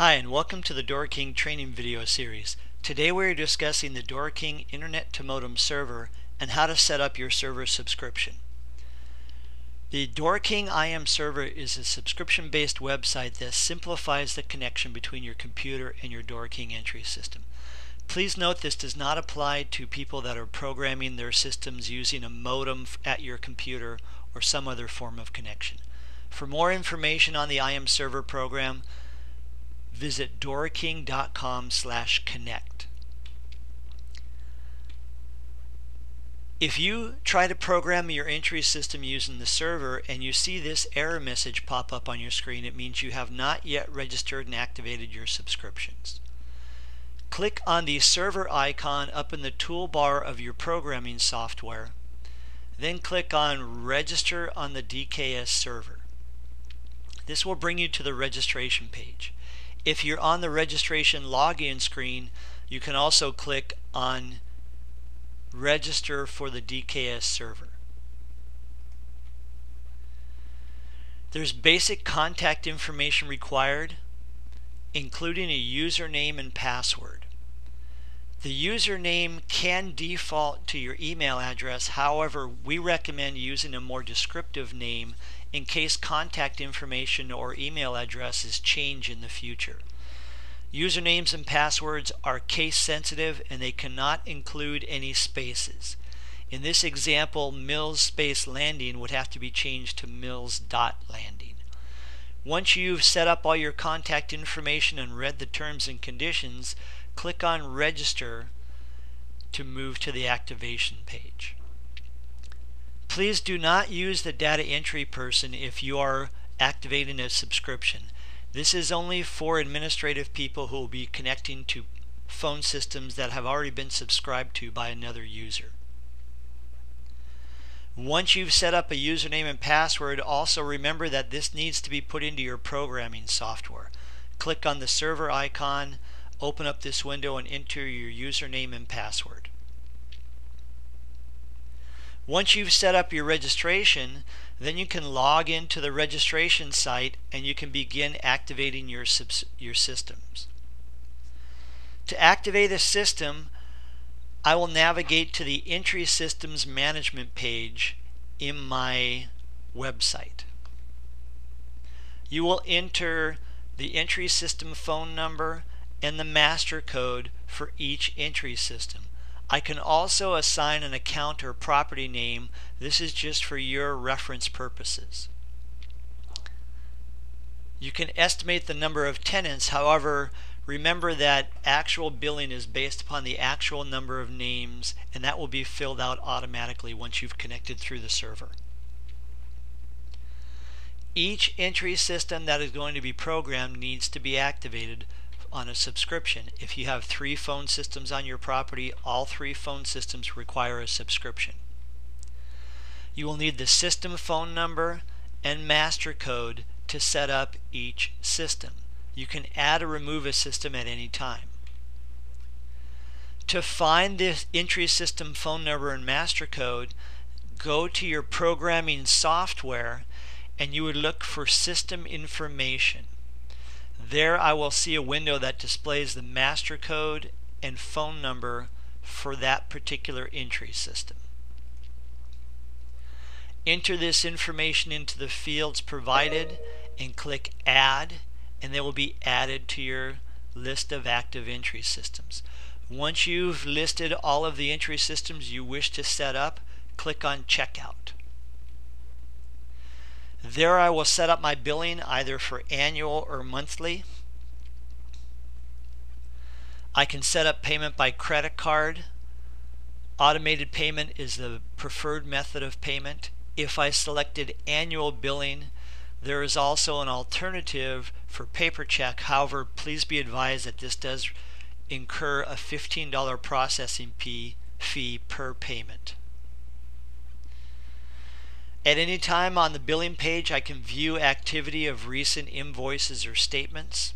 Hi and welcome to the DoorKing training video series. Today we are discussing the DoorKing Internet to Modem server and how to set up your server subscription. The DoorKing IM server is a subscription-based website that simplifies the connection between your computer and your DoorKing entry system. Please note this does not apply to people that are programming their systems using a modem at your computer or some other form of connection. For more information on the IM server program, visit doorking.com slash connect. If you try to program your entry system using the server and you see this error message pop up on your screen, it means you have not yet registered and activated your subscriptions. Click on the server icon up in the toolbar of your programming software. Then click on Register on the DKS server. This will bring you to the registration page. If you're on the registration login screen, you can also click on register for the DKS server. There's basic contact information required, including a username and password. The username can default to your email address, however, we recommend using a more descriptive name in case contact information or email addresses change in the future. Usernames and passwords are case sensitive and they cannot include any spaces. In this example, Mills space landing would have to be changed to Mills dot landing. Once you've set up all your contact information and read the terms and conditions, click on register to move to the activation page. Please do not use the data entry person if you are activating a subscription. This is only for administrative people who will be connecting to phone systems that have already been subscribed to by another user. Once you've set up a username and password, also remember that this needs to be put into your programming software. Click on the server icon, open up this window and enter your username and password. Once you've set up your registration, then you can log into the registration site and you can begin activating your, your systems. To activate a system, I will navigate to the Entry Systems Management page in my website. You will enter the entry system phone number and the master code for each entry system. I can also assign an account or property name. This is just for your reference purposes. You can estimate the number of tenants. However, remember that actual billing is based upon the actual number of names and that will be filled out automatically once you've connected through the server. Each entry system that is going to be programmed needs to be activated on a subscription. If you have three phone systems on your property, all three phone systems require a subscription. You will need the system phone number and master code to set up each system. You can add or remove a system at any time. To find the entry system phone number and master code, go to your programming software and you would look for system information. There I will see a window that displays the master code and phone number for that particular entry system. Enter this information into the fields provided and click add and they will be added to your list of active entry systems. Once you've listed all of the entry systems you wish to set up, click on checkout. There I will set up my billing either for annual or monthly. I can set up payment by credit card. Automated payment is the preferred method of payment. If I selected annual billing, there is also an alternative for paper check. However, please be advised that this does incur a $15 processing fee per payment. At any time on the billing page, I can view activity of recent invoices or statements.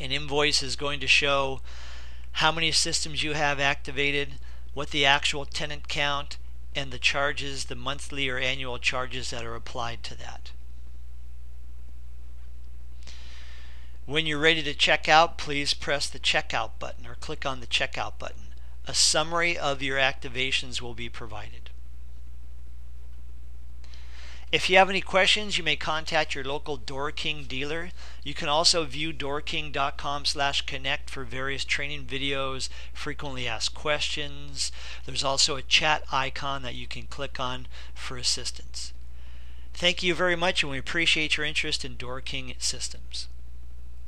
An invoice is going to show how many systems you have activated, what the actual tenant count, and the charges, the monthly or annual charges that are applied to that. When you're ready to check out, please press the checkout button or click on the checkout button. A summary of your activations will be provided. If you have any questions, you may contact your local DoorKing dealer. You can also view doorking.com slash connect for various training videos, frequently asked questions. There's also a chat icon that you can click on for assistance. Thank you very much and we appreciate your interest in DoorKing systems.